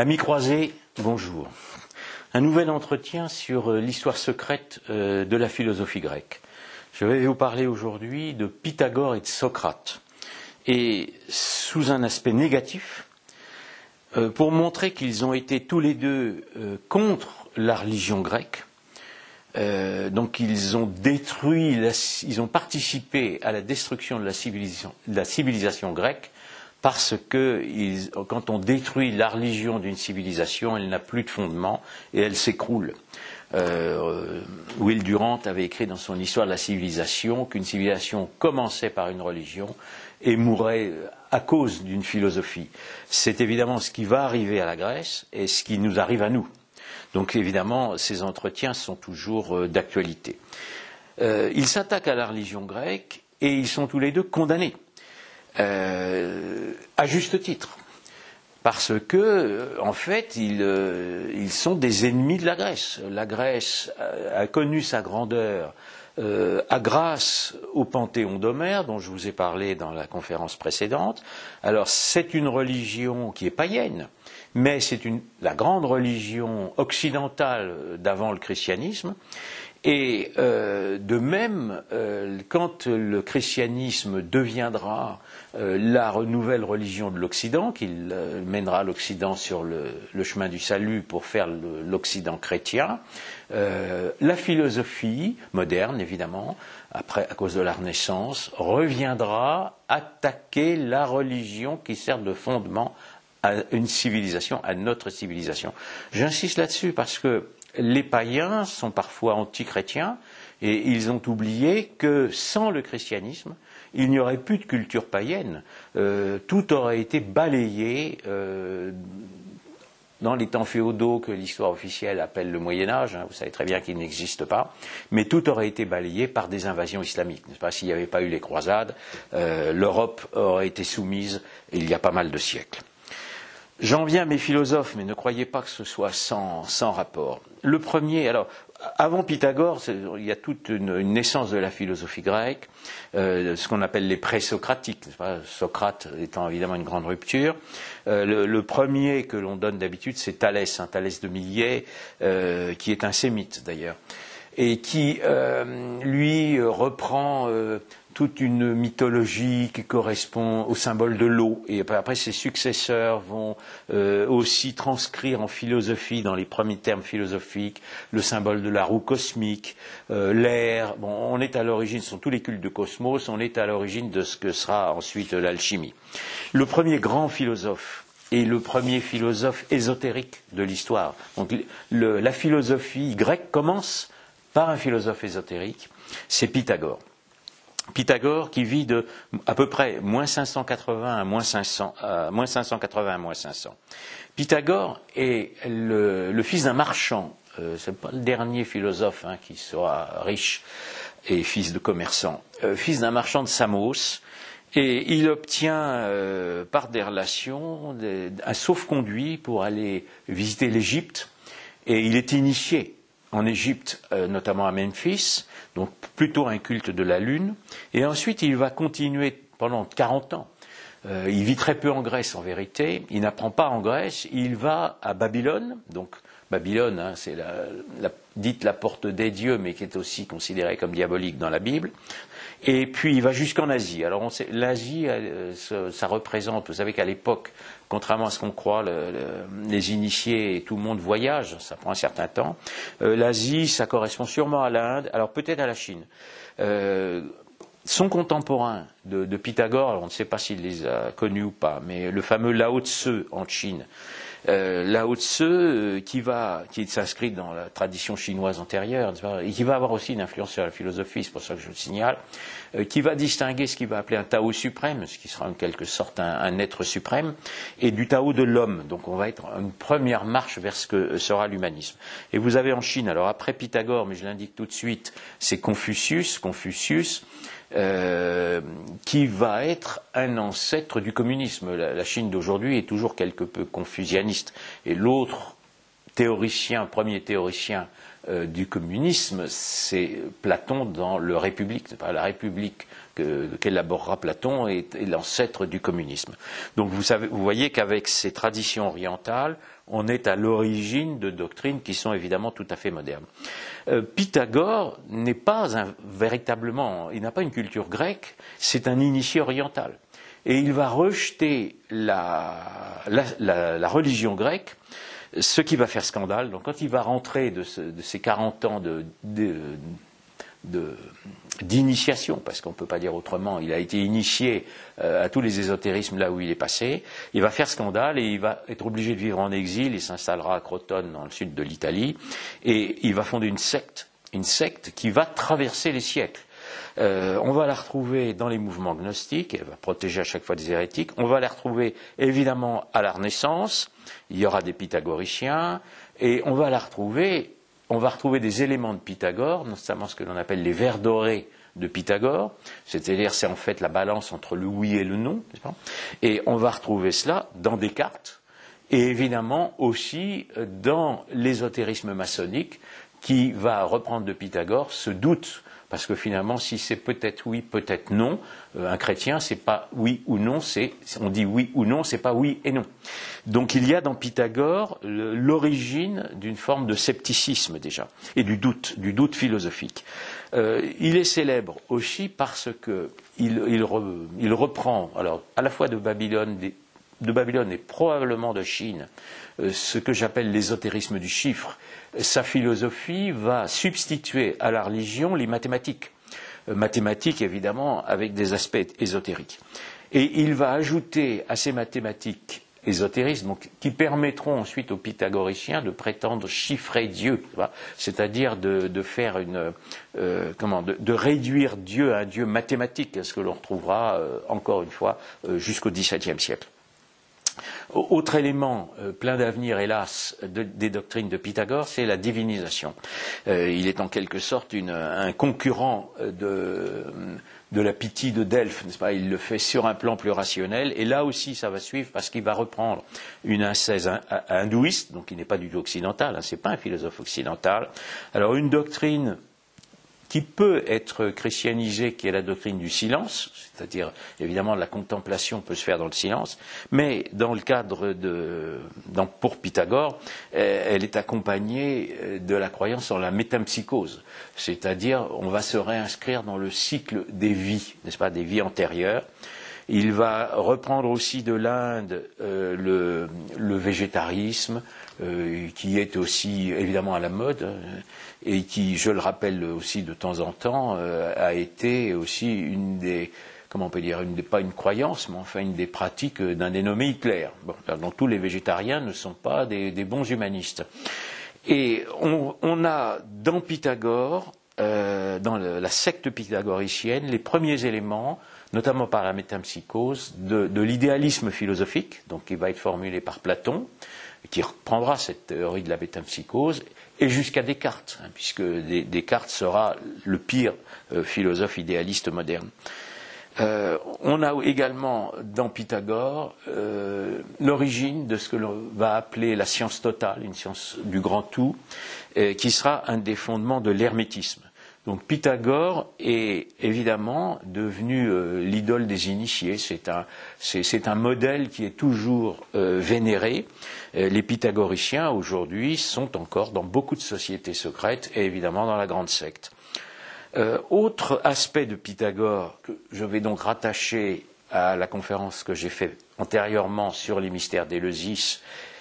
Amis croisés, bonjour. Un nouvel entretien sur euh, l'histoire secrète euh, de la philosophie grecque. Je vais vous parler aujourd'hui de Pythagore et de Socrate. Et sous un aspect négatif, euh, pour montrer qu'ils ont été tous les deux contre la religion grecque. donc ils ont détruit, ils ont participé à la destruction de la civilisation grecque parce que quand on détruit la religion d'une civilisation, elle n'a plus de fondement et elle s'écroule. Euh, Will Durant avait écrit dans son Histoire de la civilisation qu'une civilisation commençait par une religion et mourrait à cause d'une philosophie. C'est évidemment ce qui va arriver à la Grèce et ce qui nous arrive à nous. Donc évidemment, ces entretiens sont toujours euh, d'actualité. Euh, ils s'attaquent à la religion grecque et ils sont tous les deux condamnés euh, à juste titre. Parce que, euh, en fait, euh, ils, sont des ennemis de la Grèce. La Grèce a, connu sa grandeur à grâce au Panthéon d'Homère, dont je vous ai parlé dans la conférence précédente. Alors, c'est une religion qui est païenne, mais c'est la grande religion occidentale d'avant le christianisme. Et de même, quand le christianisme deviendra euh, la nouvelle religion de l'Occident, qui euh, mènera l'Occident sur le, chemin du salut pour faire l'Occident chrétien, euh, la philosophie moderne, évidemment, après, à cause de la Renaissance, reviendra attaquer la religion qui sert de fondement à une civilisation, à notre civilisation. J'insiste là-dessus parce que les païens sont parfois anti-chrétiens ils ont oublié que sans le christianisme, il n'y aurait plus de culture païenne. Euh, tout aurait été balayé euh, dans les temps féodaux que l'histoire officielle appelle le Moyen Âge. Hein, vous savez très bien qu'il n'existe pas, mais tout aurait été balayé par des invasions islamiques. Pas? S'il n'y avait pas eu les croisades, euh, l'Europe aurait été soumise il y a pas mal de siècles. J'en viens à mes philosophes, mais ne croyez pas que ce soit sans, rapport. Le premier, alors, avant Pythagore, il y a toute une, naissance de la philosophie grecque, euh, ce qu'on appelle les présocratiques, Socrate étant évidemment une grande rupture. Euh, le, premier que l'on donne d'habitude, c'est Thalès, hein, Thalès de Millet, euh, qui est un sémite d'ailleurs, et qui, lui, reprend toute une mythologie qui correspond au symbole de l'eau. Et après, ses successeurs vont euh, aussi transcrire en philosophie, dans les premiers termes philosophiques, le symbole de la roue cosmique, euh, l'air. Bon, on est à l'origine, ce sont tous les cultes de cosmos, on est à l'origine de ce que sera ensuite l'alchimie. Le premier grand philosophe et le premier philosophe ésotérique de l'histoire. Donc la philosophie grecque commence par un philosophe ésotérique, c'est Pythagore. Pythagore qui vit de à peu près moins 580 à moins, 500, moins 580 à moins 500. Pythagore est le, fils d'un marchand. Euh, Ce n'est pas le dernier philosophe hein, qui sera riche et fils de commerçant. Euh, fils d'un marchand de Samos. Et il obtient euh, par des relations un sauf-conduit pour aller visiter l'Égypte. Et il est initié en Égypte, notamment à Memphis donc plutôt un culte de la lune. Et ensuite, il va continuer pendant 40 ans. Euh, il vit très peu en Grèce en vérité, il n'apprend pas en Grèce, il va à Babylone, donc Babylone, hein, c'est la, dite la porte des dieux, mais qui est aussi considérée comme diabolique dans la Bible. Et puis il va jusqu'en Asie. Alors l'Asie, euh, ça représente, vous savez qu'à l'époque, contrairement à ce qu'on croit, les initiés et tout le monde voyage, ça prend un certain temps. Euh, L'Asie, ça correspond sûrement à l'Inde, alors peut-être à la Chine. Euh, son contemporain de, Pythagore, on ne sait pas s'il les a connus ou pas, mais le fameux Lao Tse en Chine, euh, Lao Tse, euh, qui va, qui s'inscrit dans la tradition chinoise antérieure, et qui va avoir aussi une influence sur la philosophie, c'est pour ça que je le signale, qui va distinguer ce qu'il va appeler un Tao suprême, ce qui sera en quelque sorte un, être suprême, et du Tao de l'homme. Donc on va être une première marche vers ce que sera l'humanisme. Et vous avez en Chine, alors après Pythagore, mais je l'indique tout de suite, c'est Confucius, Confucius, euh, qui va être un ancêtre du communisme. La, Chine d'aujourd'hui est toujours quelque peu confusionniste. Et l'autre théoricien, premier théoricien euh, du communisme, c'est Platon dans le République. La République qu'élaborera Platon est, l'ancêtre du communisme. Donc vous, savez, vous voyez qu'avec ces traditions orientales, on est à l'origine de doctrines qui sont évidemment tout à fait modernes. Euh, Pythagore n'est pas un, véritablement, il n'a pas une culture grecque, c'est un initié oriental. Et il va rejeter la, religion grecque, ce qui va faire scandale. Donc quand il va rentrer de, ses 40 ans d'initiation, parce qu'on ne peut pas dire autrement, il a été initié euh, à tous les ésotérismes là où il est passé, il va faire scandale et il va être obligé de vivre en exil, il s'installera à Crotone dans le sud de l'Italie, et il va fonder une secte, une secte qui va traverser les siècles. Euh, on va la retrouver dans les mouvements gnostiques, elle va protéger à chaque fois des hérétiques, on va la retrouver évidemment à la Renaissance, il y aura des pythagoriciens, et on va la retrouver on va retrouver des éléments de Pythagore, notamment ce que l'on appelle les vers dorés de Pythagore, c'est-à-dire c'est en fait la balance entre le oui et le non, et on va retrouver cela dans Descartes, et évidemment aussi dans l'ésotérisme maçonnique qui va reprendre de Pythagore ce doute parce que finalement, si c'est peut-être oui, peut-être non, euh, un chrétien, c'est pas oui ou non, c'est on dit oui ou non, c'est pas oui et non. Donc il y a dans Pythagore l'origine d'une forme de scepticisme déjà et du doute, du doute philosophique. Euh, il est célèbre aussi parce que il, reprend, alors à la fois de Babylone, de Babylone et probablement de Chine, euh, ce que j'appelle l'ésotérisme du chiffre. Sa philosophie va substituer à la religion les mathématiques. Euh, mathématiques, évidemment, avec des aspects ésotériques. Et il va ajouter à ces mathématiques ésotéristes, qui permettront ensuite aux pythagoriciens de prétendre chiffrer Dieu, c'est-à-dire de, faire une, euh, comment, de, réduire Dieu à un Dieu mathématique, ce que l'on retrouvera encore une fois jusqu'au XVIIe siècle. Autre élément euh, plein d'avenir, hélas, des doctrines de Pythagore, c'est la divinisation. Euh, il est en quelque sorte un concurrent de, la pitié de Delphes, n'est-ce pas? Il le fait sur un plan plus rationnel, et là aussi ça va suivre parce qu'il va reprendre une ascèse hindouiste, donc il n'est pas du tout occidental, hein, ce n'est pas un philosophe occidental. Alors une doctrine qui peut être christianisée, qui est la doctrine du silence, c'est-à-dire évidemment la contemplation peut se faire dans le silence, mais dans le cadre de, pour Pythagore, euh, elle est accompagnée euh, de la croyance en la métampsychose, c'est-à-dire on va se réinscrire dans le cycle des vies, n'est-ce pas, des vies antérieures. Il va reprendre aussi de l'Inde euh, le, végétarisme, qui est aussi évidemment à la mode et qui, je le rappelle aussi de temps en temps, euh, a été aussi une des, comment on peut dire, une des, pas une croyance, mais enfin une des pratiques d'un dénommé Hitler. Bon, donc tous les végétariens ne sont pas des, bons humanistes. Et on, a dans Pythagore, euh, dans la secte pythagoricienne, les premiers éléments, notamment par la métampsychose, de, de l'idéalisme philosophique, donc qui va être formulé par Platon, qui reprendra cette théorie de la métampsychose, et jusqu'à Descartes, hein, puisque Descartes sera le pire euh, philosophe idéaliste moderne. Euh, on a également dans Pythagore euh, l'origine de ce que l'on va appeler la science totale, une science du grand tout, qui sera un des fondements de l'hermétisme. Donc Pythagore est évidemment devenu l'idole des initiés. C'est un, modèle qui est toujours vénéré. Euh, les pythagoriciens aujourd'hui sont encore dans beaucoup de sociétés secrètes et évidemment dans la grande secte. Euh, autre aspect de Pythagore que je vais donc rattacher à la conférence que j'ai faite antérieurement sur les mystères d'Éleusis,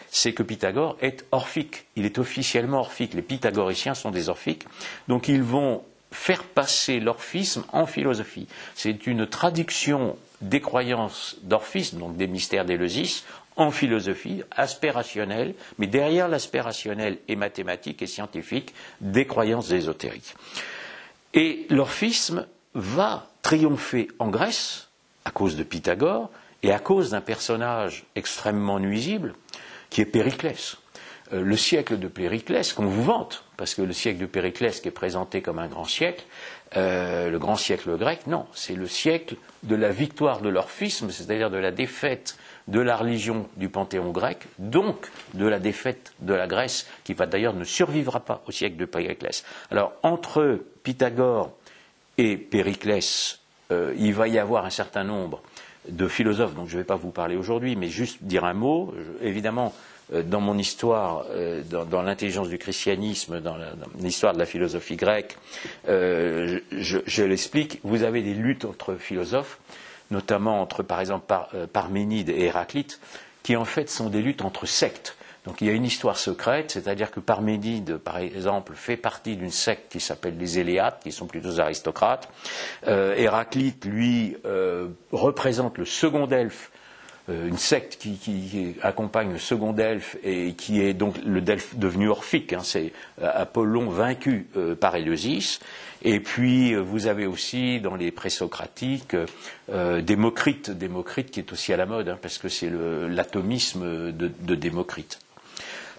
c'est que Pythagore est orphique. Il est officiellement orphique. Les pythagoriciens sont des orphiques. Donc ils vont faire passer l'orphisme en philosophie. C'est une traduction des croyances d'orphisme, donc des mystères d'Éleusis, en philosophie, aspect rationnel, mais derrière l'aspect rationnel et mathématique et scientifique des croyances ésotériques. Et l'orphisme va triompher en Grèce à cause de Pythagore et à cause d'un personnage extrêmement nuisible qui est Périclès. Euh, le siècle de Périclès qu'on vous vante, parce que le siècle de Périclès qui est présenté comme un grand siècle, euh, le grand siècle grec, non, c'est le siècle de la victoire de l'orphisme, c'est-à-dire de la défaite de la religion du panthéon grec, donc de la défaite de la Grèce, qui va d'ailleurs ne survivra pas au siècle de Périclès. Alors, entre Pythagore et Périclès, euh, il va y avoir un certain nombre de philosophes dont je ne vais pas vous parler aujourd'hui, mais juste dire un mot. évidemment, dans mon histoire, euh, dans, l'intelligence du christianisme, dans l'histoire de la philosophie grecque, je, je l'explique, vous avez des luttes entre philosophes, notamment entre, par exemple, Parménide et Héraclite, qui en fait sont des luttes entre sectes. Donc il y a une histoire secrète, c'est-à-dire que Parménide, par exemple, fait partie d'une secte qui s'appelle les Éléates, qui sont plutôt aristocrates. Euh, Héraclite, lui, euh, représente le second euh, une secte qui, accompagne le second Delphes et qui est donc le Delphes devenu orphique. Hein, c'est Apollon vaincu par Éleusis. Et puis vous avez aussi dans les présocratiques Démocrite, Démocrite qui est aussi à la mode, hein, parce que c'est l'atomisme de Démocrite.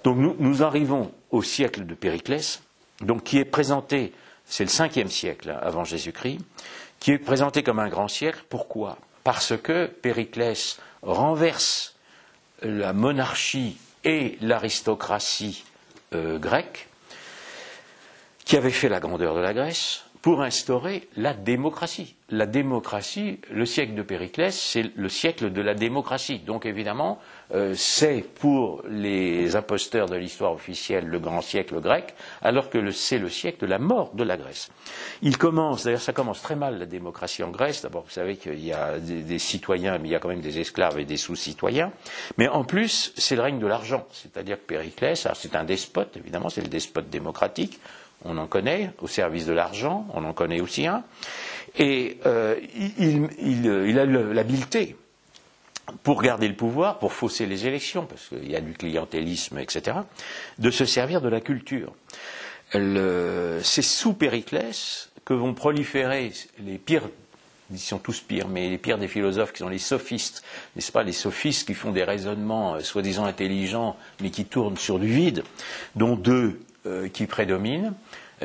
Donc nous, arrivons au siècle de Périclès, donc qui est présenté, c'est le cinquième siècle hein, avant Jésus-Christ, qui est présenté comme un grand siècle. Pourquoi? Parce que Périclès renverse la monarchie et l'aristocratie euh, grecque, qui avait fait la grandeur de la Grèce, pour instaurer la démocratie. La démocratie, le siècle de Périclès, c'est le siècle de la démocratie. Donc évidemment, euh, c'est pour les imposteurs de l'histoire officielle le grand siècle grec, alors que c'est le siècle de la mort de la Grèce. Il commence, d'ailleurs ça commence très mal la démocratie en Grèce. D'abord, vous savez qu'il y a des, citoyens, mais il y a quand même des esclaves et des sous-citoyens. Mais en plus, c'est le règne de l'argent. C'est-à-dire que Périclès, c'est un despote, évidemment, c'est le despote démocratique on en connaît, au service de l'argent, on en connaît aussi un, et euh, il, a l'habileté pour garder le pouvoir, pour fausser les élections, parce qu'il y a du clientélisme, etc., de se servir de la culture. C'est sous Périclès que vont proliférer les pires ils sont tous pires, mais les pires des philosophes qui sont les sophistes, n'est-ce pas, les sophistes qui font des raisonnements euh, soi-disant intelligents, mais qui tournent sur du vide, dont deux euh, qui prédominent,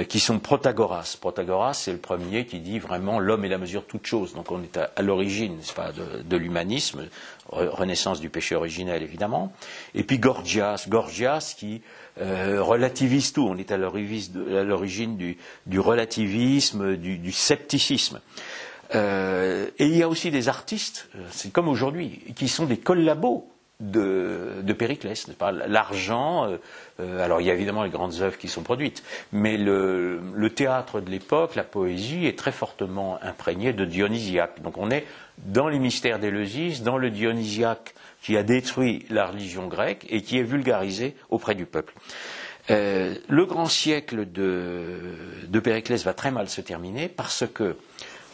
qui sont Protagoras. Protagoras, c'est le premier qui dit vraiment l'homme est la mesure de toute chose. Donc on est à, l'origine, n'est-ce pas, de, l'humanisme, renaissance du péché originel évidemment. Et puis Gorgias, Gorgias qui euh, relativise tout. On est à l'origine du, relativisme, du, scepticisme. et il y a aussi des artistes, c'est comme aujourd'hui, qui sont des collabos de, Périclès, L'argent, euh, euh, alors il y a évidemment les grandes œuvres qui sont produites, mais le, théâtre de l'époque, la poésie, est très fortement imprégné de dionysiaque. Donc on est dans les mystères d'Éleusis, dans le dionysiaque qui a détruit la religion grecque et qui est vulgarisé auprès du peuple. Euh, le grand siècle de, de, Périclès va très mal se terminer parce que,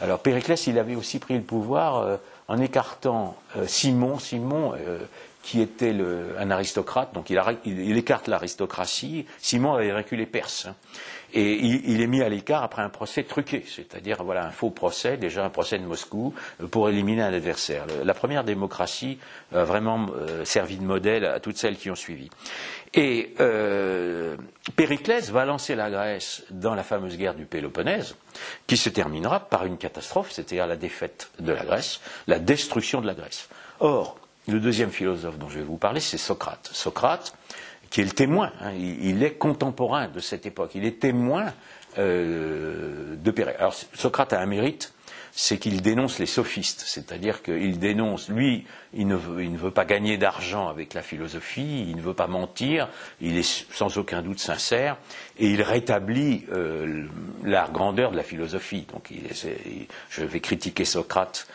alors Périclès, il avait aussi pris le pouvoir en écartant Simon. Simon qui était un aristocrate, donc il, écarte l'aristocratie. Simon avait vaincu les Perses. Hein. et il, est mis à l'écart après un procès truqué, c'est-à-dire voilà un faux procès, déjà un procès de Moscou, euh, pour éliminer un adversaire. La première démocratie a vraiment euh, servi de modèle à toutes celles qui ont suivi. Et euh, Périclès va lancer la Grèce dans la fameuse guerre du Péloponnèse, qui se terminera par une catastrophe, c'est-à-dire la défaite de la Grèce, la destruction de la Grèce. Or, le deuxième philosophe dont je vais vous parler, c'est Socrate. Socrate, qui est le témoin, hein, il, est contemporain de cette époque, il est témoin euh, de Périclès. Alors Socrate a un mérite, c'est qu'il dénonce les sophistes, c'est-à-dire qu'il dénonce, lui, il ne, veut, pas gagner d'argent avec la philosophie, il ne veut pas mentir, il est sans aucun doute sincère, et il rétablit euh, la grandeur de la philosophie. Donc je vais critiquer Socrate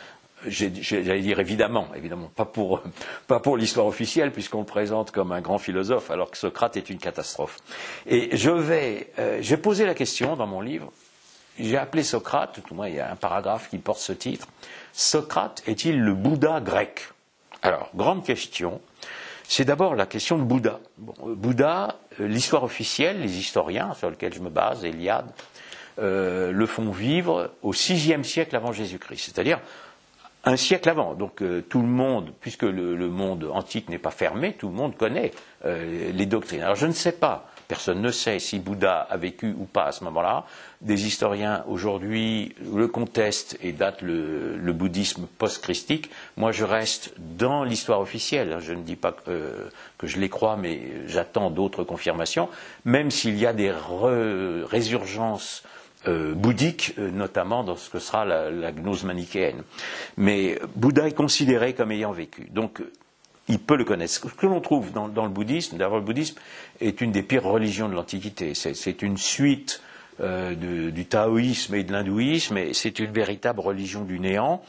j'allais dire évidemment, évidemment, pas pour, pas pour l'histoire officielle, puisqu'on le présente comme un grand philosophe, alors que Socrate est une catastrophe. Et je vais, euh, j'ai posé la question dans mon livre, j'ai appelé Socrate, tout moins il y a un paragraphe qui porte ce titre, Socrate est-il le Bouddha grec? Alors, grande question, c'est d'abord la question de Bouddha. Euh, Bouddha, euh, l'histoire officielle, les historiens sur lesquels je me base, Eliade, le font vivre au VIe siècle avant Jésus-Christ, c'est-à-dire un siècle avant. Donc euh, tout le monde, puisque le, monde antique n'est pas fermé, tout le monde connaît euh, les doctrines. Alors je ne sais pas, personne ne sait si Bouddha a vécu ou pas à ce moment-là. Des historiens aujourd'hui le contestent et datent le, bouddhisme post-christique. Moi je reste dans l'histoire officielle. Je ne dis pas que, que je les crois, mais j'attends d'autres confirmations, même s'il y a des résurgences euh, bouddhique, euh, notamment dans ce que sera la, gnose manichéenne. Mais Bouddha est considéré comme ayant vécu. Donc, il peut le connaître. Ce que l'on trouve dans, le bouddhisme, d'abord le bouddhisme est une des pires religions de l'Antiquité. C'est une suite euh, du taoïsme et de l'hindouisme, et c'est une véritable religion du néant.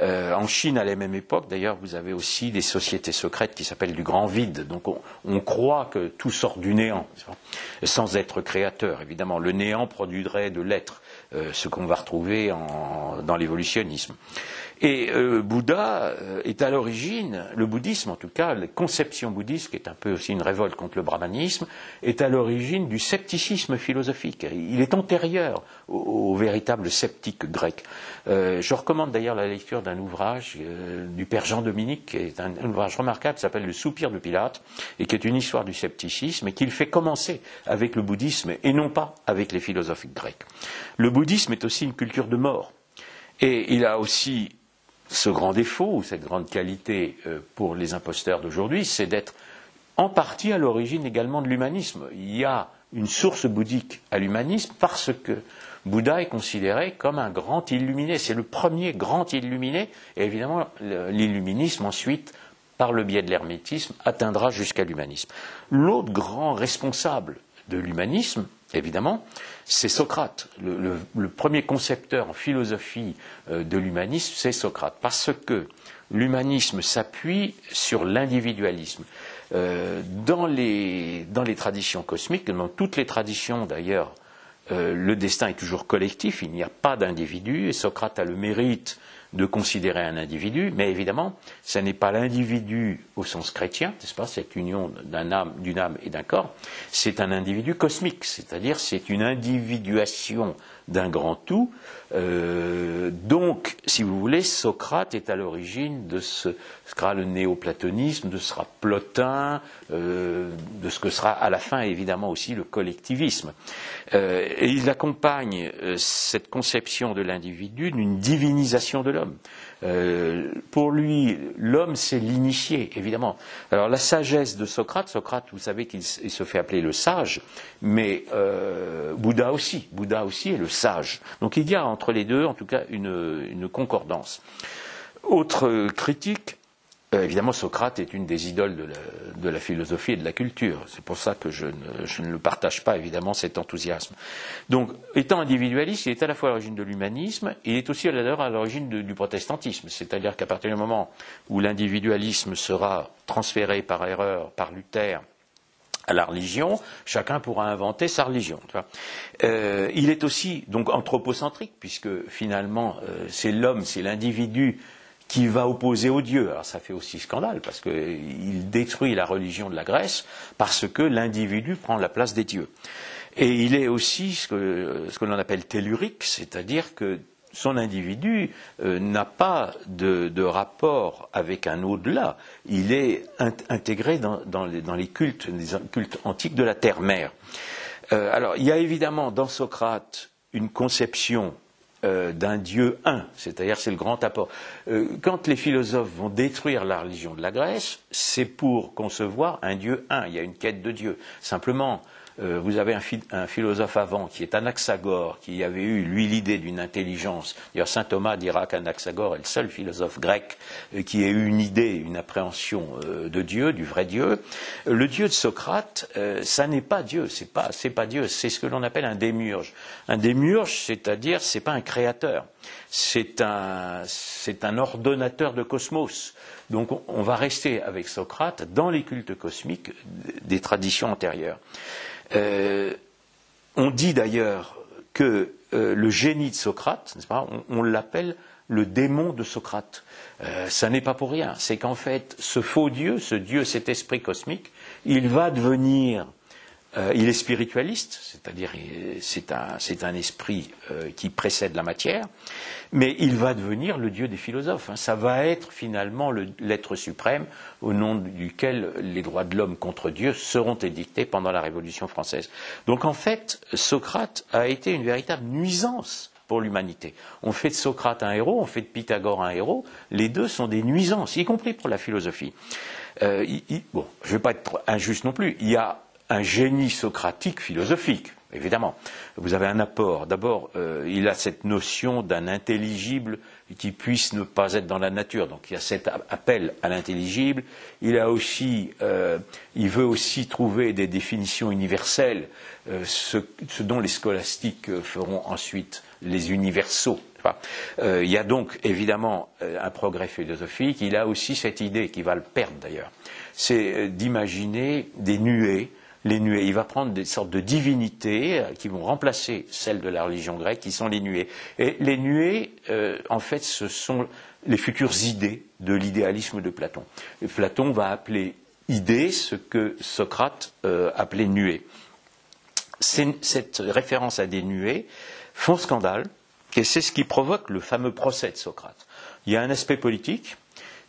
Euh, en Chine, à la même époque, d'ailleurs, vous avez aussi des sociétés secrètes qui s'appellent du grand vide. Donc on, croit que tout sort du néant, sans être créateur. Évidemment, le néant produirait de l'être, euh, ce qu'on va retrouver dans l'évolutionnisme. Et euh, Bouddha euh, est à l'origine, le bouddhisme en tout cas, la conception bouddhiste, qui est un peu aussi une révolte contre le brahmanisme, est à l'origine du scepticisme philosophique. Il est antérieur au, véritable sceptique grec. Euh, je recommande d'ailleurs la lecture d'un ouvrage du père Jean-Dominique, qui est un, ouvrage remarquable, qui s'appelle Le soupir de Pilate, et qui est une histoire du scepticisme, et qu'il fait commencer avec le bouddhisme et non pas avec les philosophes grecs. Le bouddhisme est aussi une culture de mort. Et il a aussi ce grand défaut ou cette grande qualité euh, pour les imposteurs d'aujourd'hui, c'est d'être en partie à l'origine également de l'humanisme. Il y a une source bouddhique à l'humanisme parce que Bouddha est considéré comme un grand illuminé. C'est le premier grand illuminé. Et évidemment, l'illuminisme, ensuite, par le biais de l'hermétisme, atteindra jusqu'à l'humanisme. L'autre grand responsable de l'humanisme, évidemment, c'est Socrate. Le, premier concepteur en philosophie euh, de l'humanisme, c'est Socrate, parce que l'humanisme s'appuie sur l'individualisme. Euh, dans, les, traditions cosmiques, dans toutes les traditions d'ailleurs, euh, le destin est toujours collectif, il n'y a pas d'individu, et Socrate a le mérite de considérer un individu, mais évidemment, ce n'est pas l'individu au sens chrétien, n'est-ce pas, cette union d'une âme, âme et d'un corps, c'est un individu cosmique, c'est-à-dire c'est une individuation d'un grand tout. Euh, donc, si vous voulez, Socrate est à l'origine de ce, ce sera le néoplatonisme, de ce sera Plotin, euh, de ce que sera à la fin évidemment aussi le collectivisme. Euh, et il accompagne cette conception de l'individu d'une divinisation de l'homme. Pour lui, l'homme, c'est l'initié, évidemment. Alors la sagesse de Socrate, Socrate, vous savez qu'il se fait appeler le sage, mais Bouddha aussi, Bouddha aussi est le sage. Donc il y a entre les deux, en tout cas, une, concordance. Autre critique, euh, évidemment, Socrate est une des idoles de la, philosophie et de la culture. C'est pour ça que je ne, le partage pas, évidemment, cet enthousiasme. Donc, étant individualiste, il est à la fois à l'origine de l'humanisme, il est aussi à l'origine du protestantisme. C'est-à-dire qu'à partir du moment où l'individualisme sera transféré par erreur par Luther à la religion, chacun pourra inventer sa religion. Euh, il est aussi donc anthropocentrique, puisque finalement euh, c'est l'homme, c'est l'individu qui va opposer au Dieu. Alors ça fait aussi scandale, parce qu'il détruit la religion de la Grèce, parce que l'individu prend la place des dieux. Et il est aussi ce que, ce que l'on appelle tellurique, c'est-à-dire que son individu euh, n'a pas de, rapport avec un au-delà. Il est intégré dans, les, cultes, les cultes antiques de la terre-mère. Euh, alors, il y a évidemment dans Socrate une conception euh, d'un Dieu un, c'est-à-dire c'est le grand apport. quand les philosophes vont détruire la religion de la Grèce, c'est pour concevoir un Dieu un. Il y a une quête de Dieu. Simplement, euh, vous avez un, philosophe avant qui est Anaxagore, qui avait eu, lui, l'idée d'une intelligence. D'ailleurs, saint Thomas dira qu'Anaxagore est le seul philosophe grec euh, qui ait eu une idée, une appréhension euh, de Dieu, du vrai Dieu. Le Dieu de Socrate, ça n'est pas Dieu, c'est pas, pas Dieu, c'est ce que l'on appelle un démurge. Un démurge, c'est-à-dire, c'est pas un créateur, c'est un, c'est un ordonnateur de cosmos. Donc on va rester avec Socrate dans les cultes cosmiques des traditions antérieures. Euh, on dit d'ailleurs que euh, le génie de Socrate, on, l'appelle le démon de Socrate. Euh, ça n'est pas pour rien. C'est qu'en fait, ce faux Dieu, ce Dieu, cet esprit cosmique, il va devenir Euh, il est spiritualiste, c'est-à-dire c'est un, un, esprit euh, qui précède la matière, mais il va devenir le dieu des philosophes. Hein. Ça va être finalement l'être suprême au nom duquel les droits de l'homme contre Dieu seront édictés pendant la Révolution française. Donc en fait, Socrate a été une véritable nuisance pour l'humanité. On fait de Socrate un héros, on fait de Pythagore un héros, les deux sont des nuisances, y compris pour la philosophie. Euh, bon, je ne vais pas être injuste non plus, il y a un génie socratique philosophique, évidemment. Vous avez un apport. D'abord, euh, il a cette notion d'un intelligible qui puisse ne pas être dans la nature. Donc il y a cet appel à l'intelligible. Il a aussi, euh, il veut aussi trouver des définitions universelles, euh, ce, dont les scolastiques feront ensuite les universaux. il y a donc évidemment un progrès philosophique. Il a aussi cette idée qui va le perdre d'ailleurs, c'est d'imaginer des nuées les nuées. Il va prendre des sortes de divinités euh, qui vont remplacer celles de la religion grecque, qui sont les nuées. Et les nuées, euh, en fait, ce sont les futures idées de l'idéalisme de Platon. Platon va appeler idée ce que Socrate euh, appelait nuée. Cette référence à des nuées font scandale, et c'est ce qui provoque le fameux procès de Socrate. Il y a un aspect politique,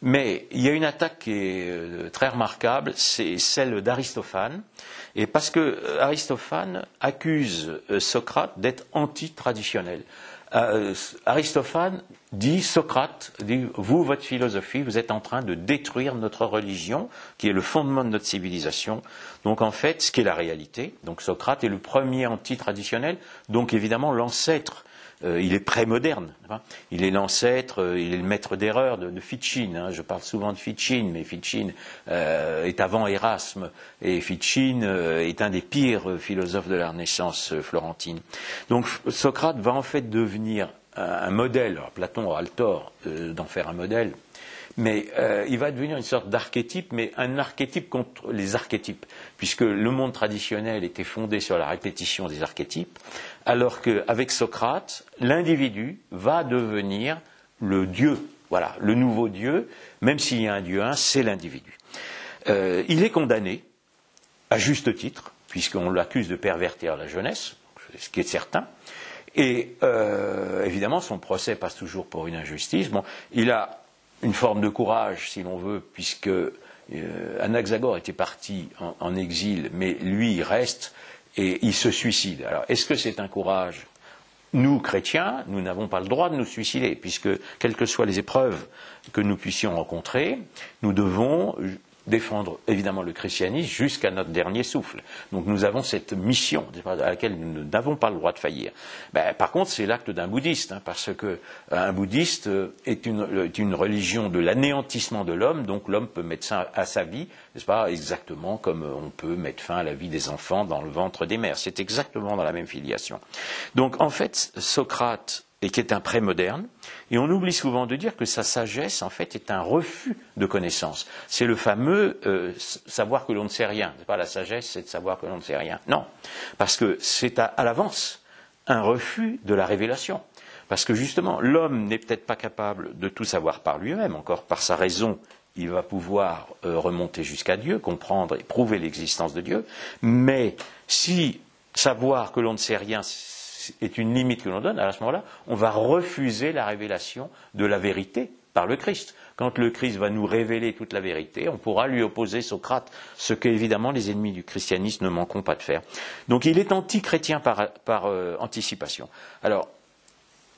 mais il y a une attaque qui est très remarquable, c'est celle d'Aristophane, et parce que euh, Aristophane accuse euh, Socrate d'être anti-traditionnel. Euh, Aristophane dit, Socrate dit, vous, votre philosophie, vous êtes en train de détruire notre religion, qui est le fondement de notre civilisation. Donc en fait, ce qui est la réalité, donc Socrate est le premier anti-traditionnel, donc évidemment l'ancêtre euh, il est pré-moderne. Il est l'ancêtre, euh, il est le maître d'erreur de, de Ficine. Hein. Je parle souvent de Ficine, mais Ficine euh, est avant Erasme, et Ficine est un des pires philosophes de la Renaissance florentine. Donc Socrate va en fait devenir un, modèle. Alors, Platon aura le tort d'en faire un modèle, mais il va devenir une sorte d'archétype, mais un archétype contre les archétypes, puisque le monde traditionnel était fondé sur la répétition des archétypes, alors qu'avec Socrate, l'individu va devenir le Dieu, voilà, le nouveau Dieu, même s'il y a un Dieu c'est l'individu. Euh, il est condamné, à juste titre, puisqu'on l'accuse de pervertir la jeunesse, ce qui est certain, et euh, évidemment, son procès passe toujours pour une injustice. Bon, il a une forme de courage, si l'on veut, puisque euh, Anaxagore était parti en, exil, mais lui, il reste et il se suicide. Alors, est-ce que c'est un courage? Nous, chrétiens, nous n'avons pas le droit de nous suicider, puisque, quelles que soient les épreuves que nous puissions rencontrer, nous devons défendre évidemment le christianisme jusqu'à notre dernier souffle. Donc nous avons cette mission à laquelle nous n'avons pas le droit de faillir. Ben, par contre, c'est l'acte d'un bouddhiste, hein, parce que euh, un bouddhiste euh, est une, religion de l'anéantissement de l'homme, donc l'homme peut mettre fin à sa vie, n'est-ce pas, exactement comme on peut mettre fin à la vie des enfants dans le ventre des mères. C'est exactement dans la même filiation. Donc en fait, Socrate et qui est un pré-moderne. Et on oublie souvent de dire que sa sagesse, en fait, est un refus de connaissance. C'est le fameux euh, savoir que l'on ne sait rien. C'est pas la sagesse, c'est de savoir que l'on ne sait rien. Non, parce que c'est à, l'avance un refus de la révélation. Parce que justement, l'homme n'est peut-être pas capable de tout savoir par lui-même, encore par sa raison, il va pouvoir euh, remonter jusqu'à Dieu, comprendre et prouver l'existence de Dieu, mais si savoir que l'on ne sait rien, est une limite que l'on donne, à ce moment-là, on va refuser la révélation de la vérité par le Christ. Quand le Christ va nous révéler toute la vérité, on pourra lui opposer Socrate, ce qu'évidemment les ennemis du christianisme ne manqueront pas de faire. Donc il est anti-chrétien par, euh, anticipation. Alors,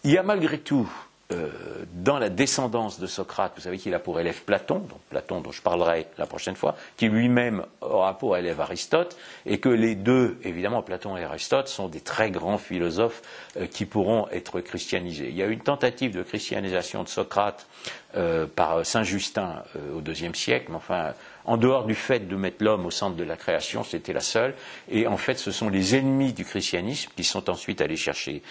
il y a malgré tout euh, dans la descendance de Socrate, vous savez qu'il a pour élève Platon, donc Platon dont je parlerai la prochaine fois, qui lui-même aura pour élève Aristote, et que les deux, évidemment, Platon et Aristote, sont des très grands philosophes euh, qui pourront être christianisés. Il y a une tentative de christianisation de Socrate euh, par Saint Justin au IIe siècle, mais enfin, en dehors du fait de mettre l'homme au centre de la création, c'était la seule. Et en fait, ce sont les ennemis du christianisme qui sont ensuite allés chercher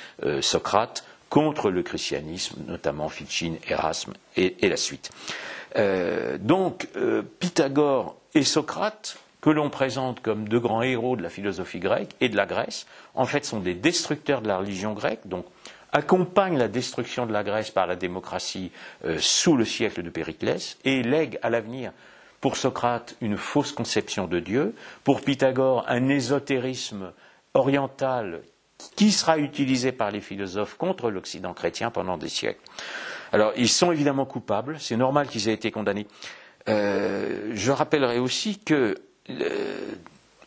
Socrate contre le christianisme, notamment Ficine, Erasme et, la suite. Euh, donc, euh, Pythagore et Socrate, que l'on présente comme deux grands héros de la philosophie grecque et de la Grèce, en fait sont des destructeurs de la religion grecque, donc accompagnent la destruction de la Grèce par la démocratie euh, sous le siècle de Périclès et lèguent à l'avenir Pour Socrate, une fausse conception de Dieu. Pour Pythagore, un ésotérisme oriental qui sera utilisé par les philosophes contre l'Occident chrétien pendant des siècles. Alors, ils sont évidemment coupables, c'est normal qu'ils aient été condamnés. Euh, je rappellerai aussi que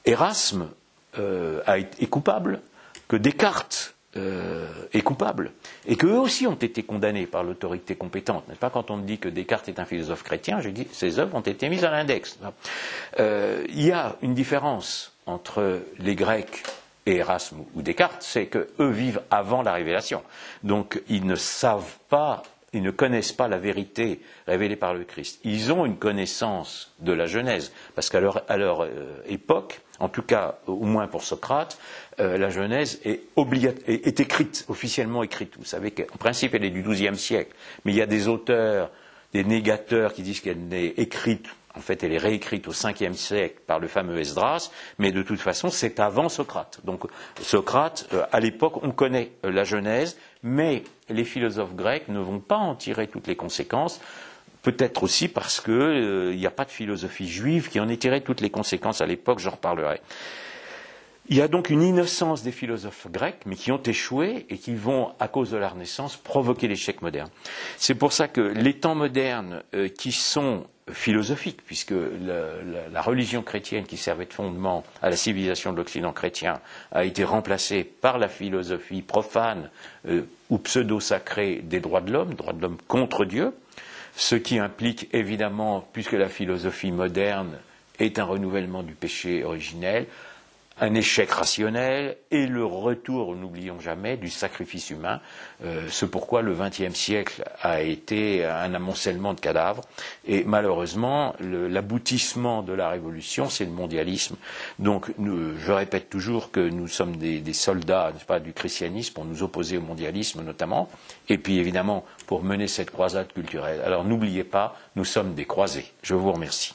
Erasme euh, est coupable, que Descartes euh, est coupable, et qu'eux aussi ont été condamnés par l'autorité compétente. N'est-ce pas quand on dit que Descartes est un philosophe chrétien, je dis ses œuvres ont été mises à l'index. il y a une différence entre les Grecs et Erasme ou Descartes, c'est qu'eux vivent avant la révélation. Donc ils ne savent pas, ils ne connaissent pas la vérité révélée par le Christ. Ils ont une connaissance de la Genèse, parce qu'à leur, euh, époque, en tout cas au moins pour Socrate, euh, la Genèse est, est, écrite, officiellement écrite. Vous savez qu'en principe elle est du XIIe siècle, mais il y a des auteurs, des négateurs qui disent qu'elle n'est écrite en fait, elle est réécrite au 5e siècle par le fameux Esdras, mais de toute façon, c'est avant Socrate. Donc, Socrate, euh, à l'époque, on connaît euh, la Genèse, mais les philosophes grecs ne vont pas en tirer toutes les conséquences. Peut-être aussi parce qu'il euh, n'y a pas de philosophie juive qui en ait tiré toutes les conséquences à l'époque, j'en reparlerai. Il y a donc une innocence des philosophes grecs, mais qui ont échoué et qui vont, à cause de la Renaissance, provoquer l'échec moderne. C'est pour ça que les temps modernes euh, qui sont philosophiques, puisque la, religion chrétienne qui servait de fondement à la civilisation de l'Occident chrétien a été remplacée par la philosophie profane euh, ou pseudo-sacrée des droits de l'homme, droits de l'homme contre Dieu, ce qui implique évidemment, puisque la philosophie moderne est un renouvellement du péché originel, un échec rationnel et le retour, n'oublions jamais, du sacrifice humain. Euh, ce pourquoi le XXe siècle a été un amoncellement de cadavres. Et malheureusement, l'aboutissement de la révolution, c'est le mondialisme. Donc, je répète toujours que nous sommes des, soldats pas, du christianisme pour nous opposer au mondialisme notamment, et puis évidemment pour mener cette croisade culturelle. Alors n'oubliez pas, nous sommes des croisés. Je vous remercie.